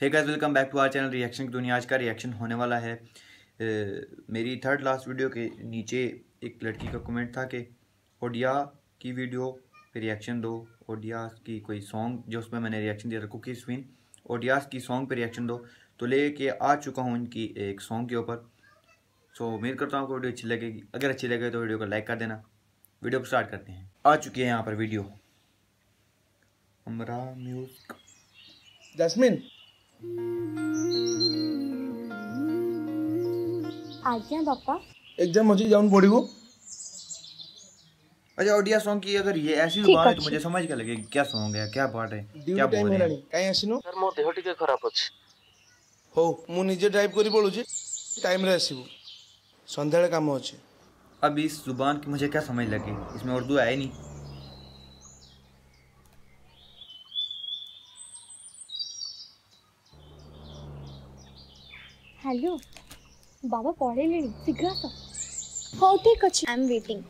Hey guys welcome back to our channel reaction की दुनिया। आज का रिएक्शन होने वाला है ए, मेरी थर्ड लास्ट वीडियो के नीचे एक लड़की का कमेंट था कि ओडिया की वीडियो पे रिएक्शन दो ओडियास की कोई सॉन्ग जो उसमें मैंने रिएक्शन दिया था कुकी स्विन ओडियास की सॉन्ग पे रिएक्शन दो। तो ले के आ चुका हूँ इनकी एक सॉन्ग के ऊपर। सो उम्मीद करता हूँ आपको वीडियो अच्छी लगेगी। अगर अच्छी लगे तो वीडियो को लाइक कर देना। वीडियो को स्टार्ट करते हैं। आ चुकी है यहाँ पर वीडियो हमरा म्यूज़िक जैस्मिन ଆଜ୍ଞା ବାପା। एग्ज़ाम मुझे जाऊन ପଢିବୁ अच्छा ओडिया सॉन्ग की अगर ये ऐसी बात है तो मुझे समझ क्या लगे क्या सॉन्ग है क्या पार्ट है क्या बोल रहे हैं? काई आसिनो सर मो देह टिके खराब अछि हो मु निजे ड्राइव करी बोलु पळुची टाइम रे आसीबू संध्याले काम अछि अब इस ज़ुबान की मुझे क्या समझ लगे? इसमें उर्दू आए नहीं। ହ୍ୟାଲୋ ବାବା ପଳେଇଲେଣି ଶୀଘ୍ର ଆସ ହଉ ଠିକ ଅଛି ଆଇ ଏମ୍ ୱେଟିଂ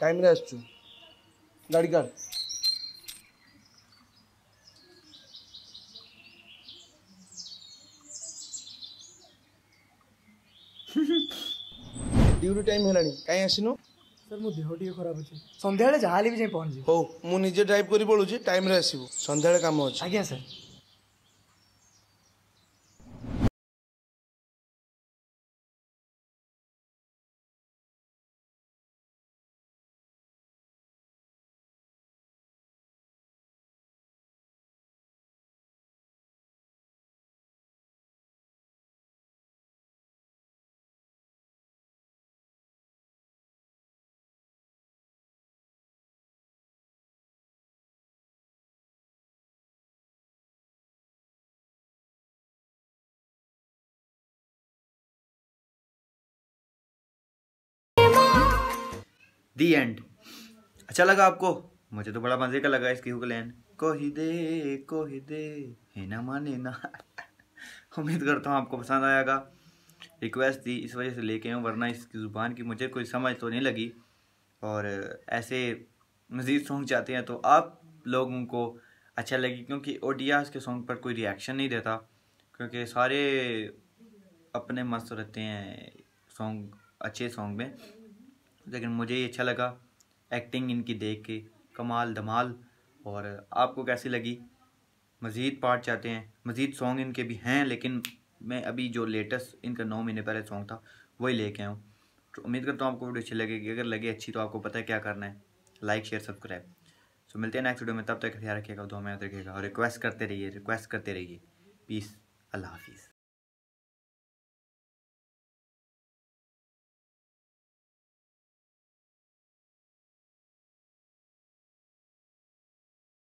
ଟାଇମ୍ରେ ଆସିଛୁ ଗାଡ଼ି କାଢ଼ ଡ୍ୟୁଟି ଟାଇମ୍ ହେଲାଣି କାହିଁ ଆସିନୁ ସାର୍ ମୋ ଦେହ ଟିକେ ଖରାପ ଅଛି ସନ୍ଧ୍ୟାବେଳେ ଯାହା ହେଲେ ବି ଯାଇ ପହଞ୍ଚିବି ହଉ ମୁଁ ନିଜେ ଡ୍ରାଇଭ୍ କରି ପଳଉଛି ଟାଇମ୍ରେ ଆସିବୁ ସନ୍ଧ୍ୟାବେଳେ କାମ ଅଛି ଆଜ୍ଞା ସାର୍ दी एंड अच्छा लगा आपको? मुझे तो बड़ा मज़े का लगा इसकी हुकलैन कोही दे कोही दे, है ना माने ना। उम्मीद करता हूँ आपको पसंद आएगा। रिक्वेस्ट थी इस वजह से लेके आऊँ, वरना इसकी ज़ुबान की मुझे कोई समझ तो नहीं लगी। और ऐसे मज़ीद सॉन्ग चाहते हैं तो आप लोगों को अच्छा लगे, क्योंकि ओडियास के सॉन्ग पर कोई रिएक्शन नहीं देता। क्योंकि सारे अपने मस्त रहते हैं सॉन्ग अच्छे सॉन्ग में। लेकिन मुझे ये अच्छा लगा एक्टिंग इनकी देख के, कमाल, धमाल। और आपको कैसी लगी? मज़ीद पार्ट चाहते हैं। मज़ीद सॉन्ग इनके भी हैं, लेकिन मैं अभी जो लेटेस्ट इनका नौ महीने पहले सॉन्ग था, वही लेके आऊँ तो उम्मीद करता हूँ आपको वीडियो अच्छी लगेगी। अगर लगे अच्छी तो आपको पता है क्या करना है। लाइक शेयर सब्सक्राइब सो मिलते हैं नेक्स्ट वीडियो में। तब तक ख्याल रखिएगा दो में रखिएगा। और रिक्वेस्ट करते रहिए रिक्वेस्ट करते रहिए। पीस अल्लाह हाफिज़।